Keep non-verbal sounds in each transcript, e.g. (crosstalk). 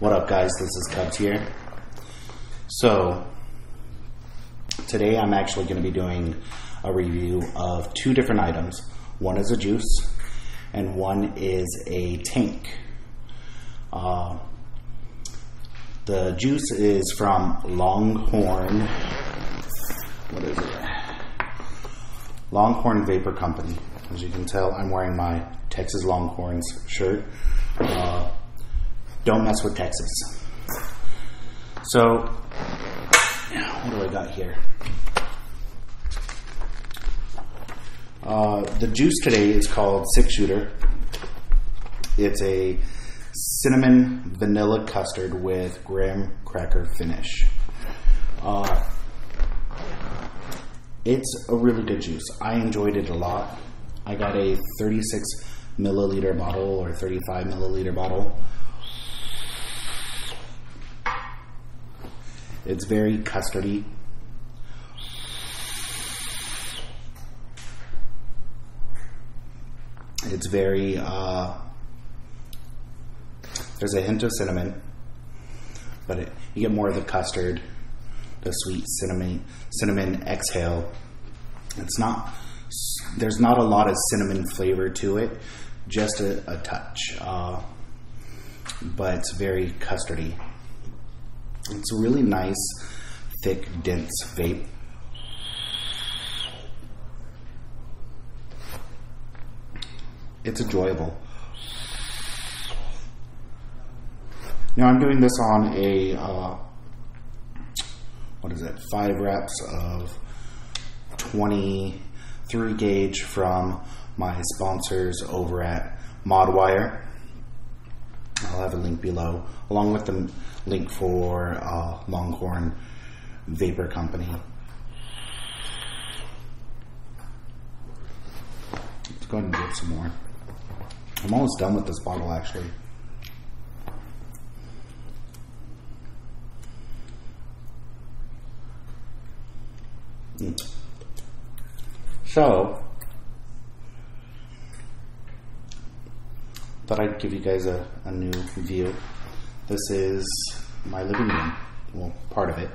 What up, guys? This is Cubs here. So, today I'm actually going to be doing a review of two different items. One is a juice, and one is a tank. Uh, the juice is from Longhorn. What is it? Longhorn Vapor Company. As you can tell, I'm wearing my Texas Longhorns shirt. Uh, don't mess with Texas. So, what do I got here? Uh, the juice today is called Six Shooter. It's a cinnamon vanilla custard with graham cracker finish. Uh, it's a really good juice. I enjoyed it a lot. I got a 36 milliliter bottle or 35 milliliter bottle. It's very custardy. It's very, uh, there's a hint of cinnamon, but it, you get more of the custard, the sweet cinnamon, cinnamon exhale. It's not, there's not a lot of cinnamon flavor to it, just a, a touch. Uh, but it's very custardy. It's a really nice, thick, dense vape. It's enjoyable. Now I'm doing this on a uh, what is it? Five reps of 23 gauge from my sponsors over at Modwire. I'll have a link below, along with the link for uh, Longhorn Vapor Company. Let's go ahead and get some more. I'm almost done with this bottle, actually. Mm. So, thought I'd give you guys a, a new view. This is my living room. Well, part of it.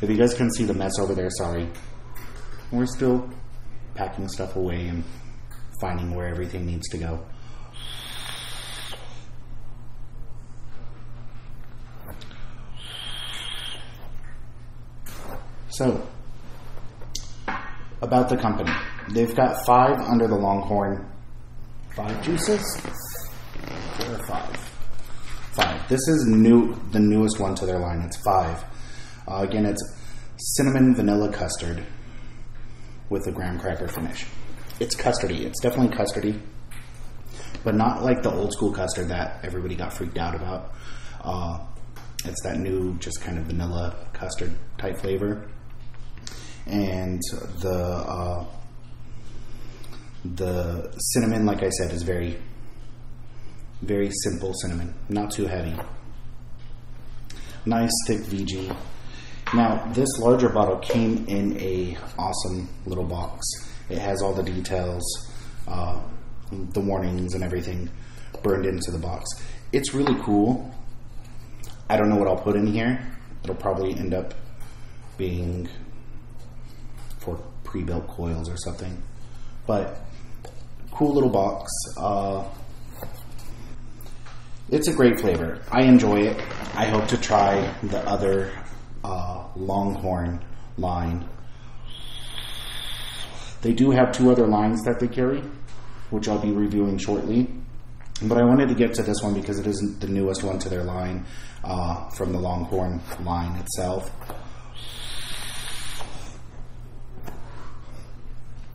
If you guys can see the mess over there, sorry. We're still packing stuff away and finding where everything needs to go. So, about the company. They've got five under the Longhorn. Five juices? Four or five? Five. This is new, the newest one to their line. It's five. Uh, again, it's cinnamon vanilla custard with a graham cracker finish. It's custardy. It's definitely custardy, but not like the old school custard that everybody got freaked out about. Uh, it's that new, just kind of vanilla custard type flavor and the uh, the cinnamon, like I said, is very very simple cinnamon, not too heavy. Nice thick VG. Now this larger bottle came in a awesome little box. It has all the details, uh, the warnings, and everything burned into the box. It's really cool. I don't know what I'll put in here. It'll probably end up being for pre-built coils or something. But cool little box. Uh, it's a great flavor. I enjoy it. I hope to try the other uh, Longhorn line. They do have two other lines that they carry, which I'll be reviewing shortly. But I wanted to get to this one because it isn't the newest one to their line uh, from the Longhorn line itself.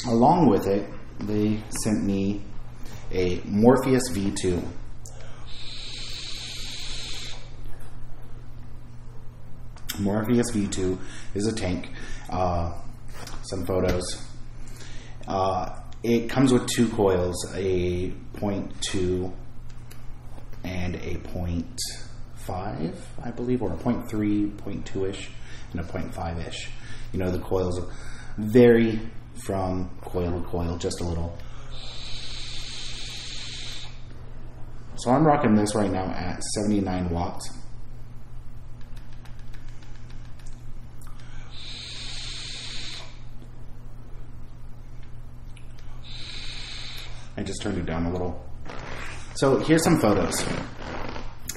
along with it, they sent me a Morpheus V2. Morpheus V2 is a tank. Uh, some photos. Uh, it comes with two coils, a 0.2 and a 0.5, I believe, or a 0.3, 0.2 ish, and a 0.5 ish. You know, the coils vary from coil to coil just a little. So I'm rocking this right now at 79 watts. I just turned it down a little. So here's some photos.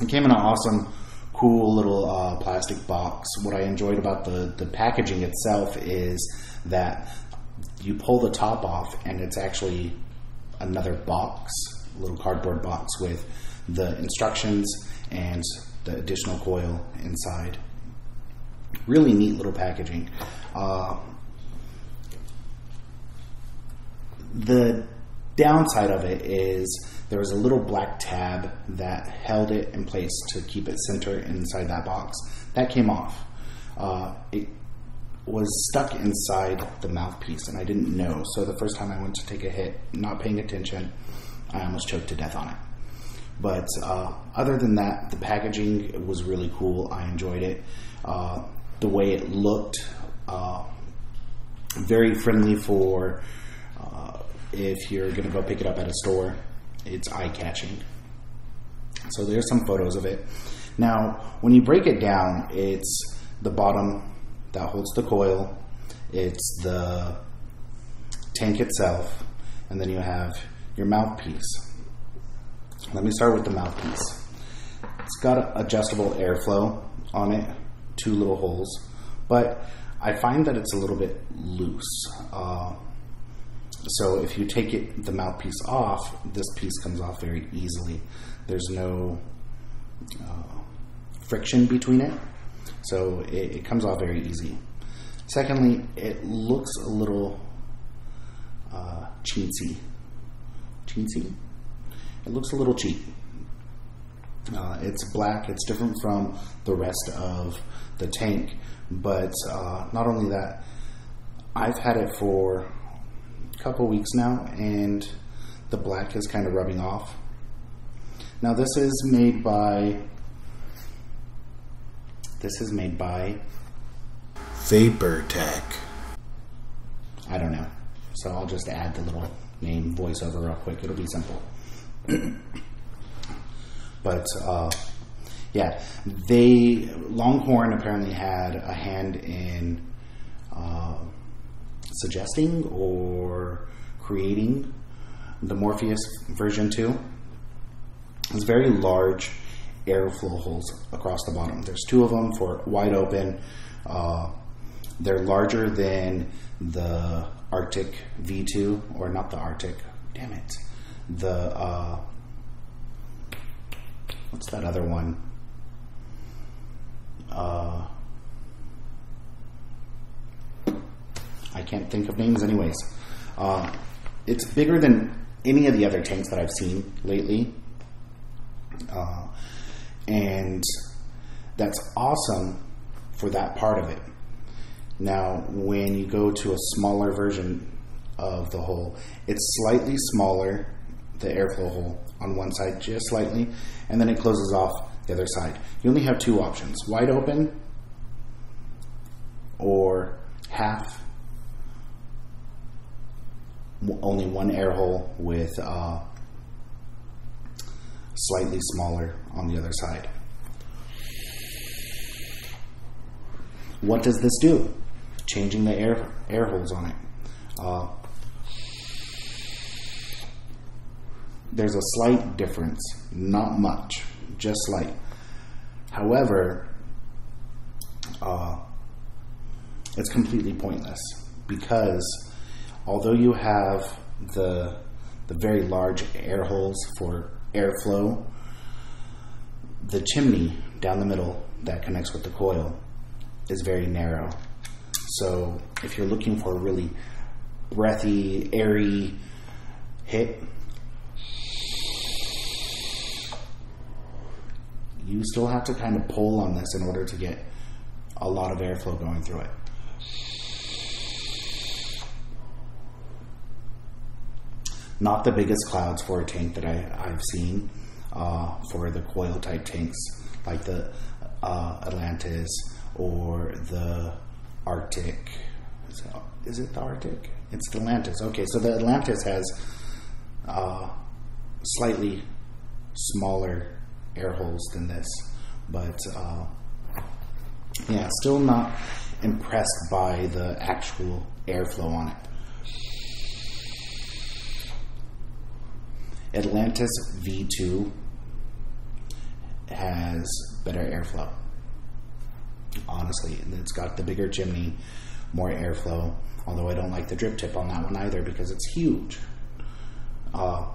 It came in an awesome, cool little uh, plastic box. What I enjoyed about the, the packaging itself is that you pull the top off and it's actually another box, a little cardboard box with the instructions and the additional coil inside. Really neat little packaging. Uh, the downside of it is there was a little black tab that held it in place to keep it centered inside that box. That came off. Uh, it was stuck inside the mouthpiece, and I didn't know. So the first time I went to take a hit, not paying attention, I almost choked to death on it. But uh, other than that, the packaging was really cool. I enjoyed it. Uh, the way it looked, uh, very friendly for uh, if you're going to go pick it up at a store. It's eye catching. So there's some photos of it. Now, when you break it down, it's the bottom that holds the coil, it's the tank itself, and then you have your mouthpiece. Let me start with the mouthpiece. It's got adjustable airflow on it, two little holes, but I find that it's a little bit loose. Uh, so if you take it the mouthpiece off, this piece comes off very easily. There's no uh, friction between it, so it, it, comes off very easy. Secondly, it looks a little uh, chintzy. Chintzy? It looks a little cheap. Uh, it's black. It's different from the rest of the tank, but uh, not only that, I've had it for a couple weeks now, and the black is kind of rubbing off. Now this is made by this is made by Vapor Tech. I don't know. So I'll just add the little name voiceover real quick. It'll be simple. (clears throat) but uh, yeah, they Longhorn apparently had a hand in uh, suggesting or creating the Morpheus version 2 It's very large airflow holes across the bottom. There's two of them for wide open. Uh, they're larger than the Arctic V2, or not the Arctic, damn it. The, uh, what's that other one? Uh, I can't think of names, anyways. Uh, it's bigger than any of the other tanks that I've seen lately. Uh, and that's awesome for that part of it. Now, when you go to a smaller version of the hole, it's slightly smaller, the airflow hole on one side, just slightly, and then it closes off the other side. You only have two options wide open or half only one air hole with uh, slightly smaller on the other side. What does this do? Changing the air air holes on it. Uh, there's a slight difference, not much, just slight. However, uh, it's completely pointless because although you have the the very large air holes for airflow, the chimney down the middle that connects with the coil is very narrow. So if you're looking for a really breathy, airy hit, you still have to kind of pull on this in order to get a lot of airflow going through it. Not the biggest clouds for a tank that I, have seen uh, for the coil type tanks like the uh, Atlantis or the Arctic. Is it, is it the Arctic? It's the Atlantis. Okay, so the Atlantis has uh, slightly smaller air holes than this, but uh, yeah, still not impressed by the actual airflow on it. Atlantis V2 has better airflow. Honestly, it's got the bigger chimney, more airflow. Although I don't like the drip tip on that one either because it's huge. Uh,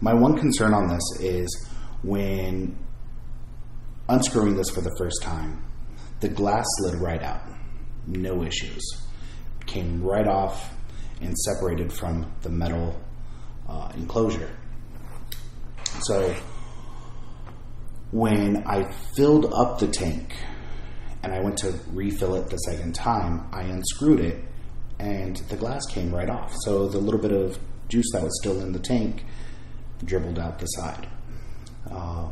my one concern on this is when unscrewing this for the first time, the glass slid right out. No issues. Came right off and separated from the metal uh, enclosure. So when I filled up the tank and I went to refill it the second time, I unscrewed it and the glass came right off. So the little bit of juice that was still in the tank dribbled out the side. Uh,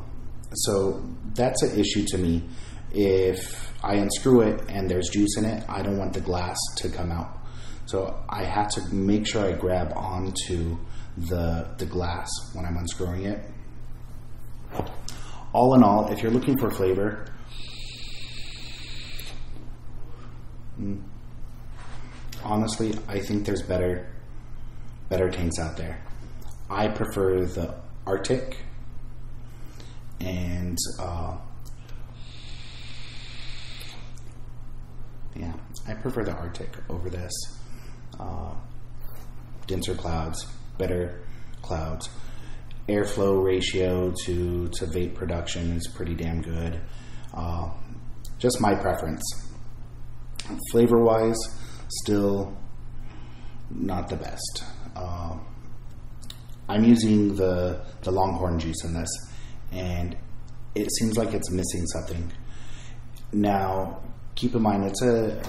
so that's an issue to me. If I unscrew it and there's juice in it, I don't want the glass to come out. So I have to make sure I grab onto the the glass when I'm unscrewing it. All in all, if you're looking for flavor, mm, honestly, I think there's better better tanks out there. I prefer the Arctic and uh, yeah, I prefer the Arctic over this. Uh, denser clouds, better clouds. Airflow ratio to, to vape production is pretty damn good. Uh, just my preference. Flavor wise, still not the best. Uh, I'm using the the Longhorn juice in this, and it seems like it's missing something. Now, keep in mind it's a,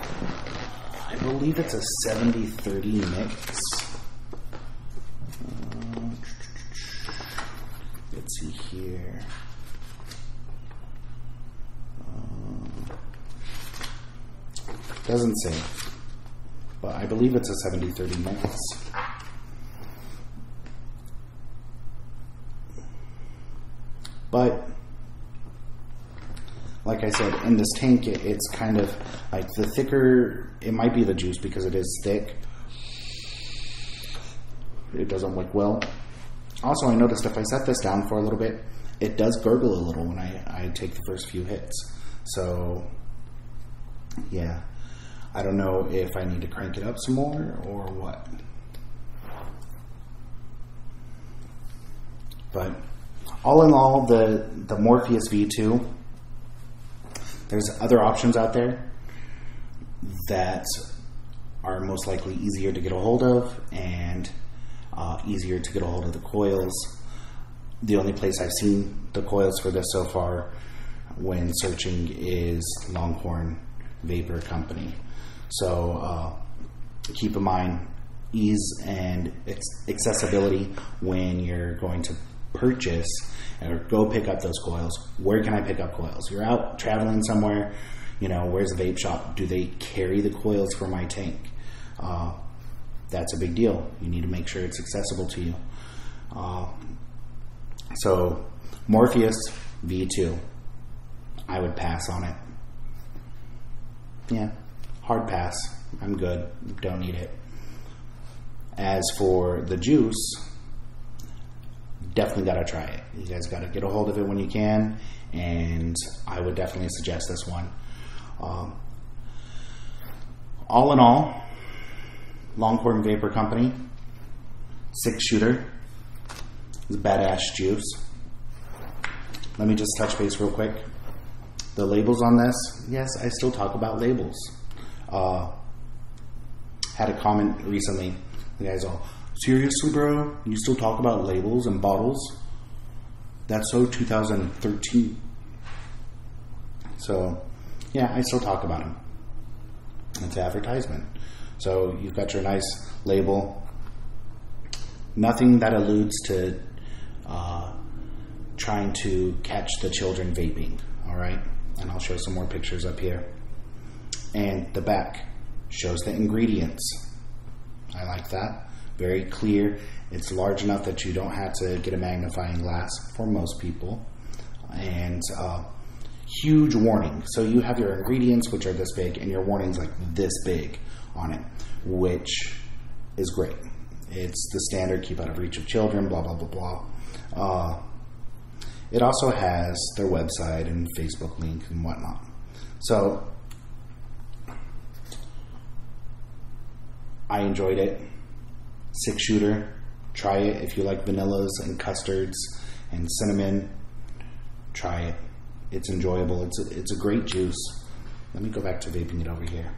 I believe it's a 70-30 mix. Let's see here. Uh, doesn't say, but I believe it's a 70-30 mix. But like I said, in this tank, it, it's kind of like the thicker. It might be the juice because it is thick. It doesn't work well. Also, I noticed if I set this down for a little bit, it does gurgle a little when I, I take the first few hits. So, yeah. I don't know if I need to crank it up some more or what. But all in all, the, the Morpheus V2, there's other options out there that are most likely easier to get a hold of and uh, easier to get a hold of the coils. The only place I've seen the coils for this so far when searching is Longhorn Vapor Company. So uh, keep in mind ease and accessibility when you're going to purchase or go pick up those coils. Where can I pick up coils? You're out traveling somewhere, you know, where's the vape shop? Do they carry the coils for my tank? Uh, that's a big deal. You need to make sure it's accessible to you. Uh, so, Morpheus V2, I would pass on it. Yeah, hard pass. I'm good. Don't need it. As for the juice, definitely got to try it. You guys got to get a hold of it when you can, and I would definitely suggest this one. Um, all in all, Longhorn Vapor Company, six shooter, it's badass juice. Let me just touch base real quick. The labels on this, yes, I still talk about labels. Uh, had a comment recently. The guys all, seriously, bro? You still talk about labels and bottles? That's so 2013. So, yeah, I still talk about them. It's advertisement. So you've got your nice label. Nothing that alludes to uh, trying to catch the children vaping. All right, and I'll show some more pictures up here. And the back shows the ingredients. I like that very clear. It's large enough that you don't have to get a magnifying glass for most people, and uh, huge warning. So you have your ingredients, which are this big, and your warning's like this big which is great. It's the standard keep out of reach of children, blah, blah, blah, blah. Uh, it also has their website and Facebook link and whatnot. So I enjoyed it. Six shooter. Try it if you like vanillas and custards and cinnamon. Try it. It's enjoyable. It's a, it's a great juice. Let me go back to vaping it over here.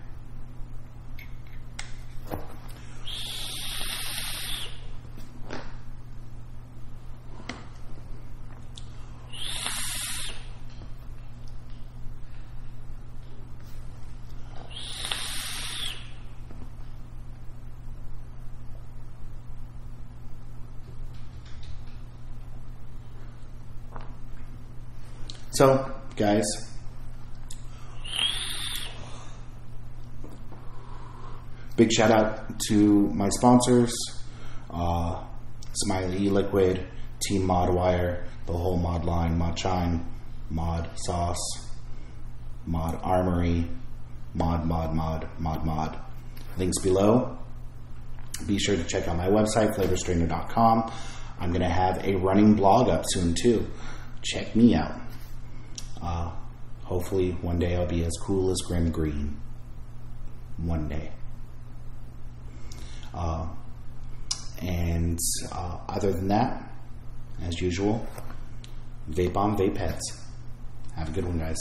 So, guys, big shout out to my sponsors uh, Smiley E Liquid, Team Modwire, the whole mod line, Mod Shine, Mod Sauce, Mod Armory, Mod, Mod, Mod, Mod, Mod. Links below. Be sure to check out my website, flavorstrainer.com. I'm going to have a running blog up soon, too. Check me out. Uh, hopefully, one day I'll be as cool as Grimm Green. One day. Uh, and uh, other than that, as usual, vape on vape heads. Have a good one, guys.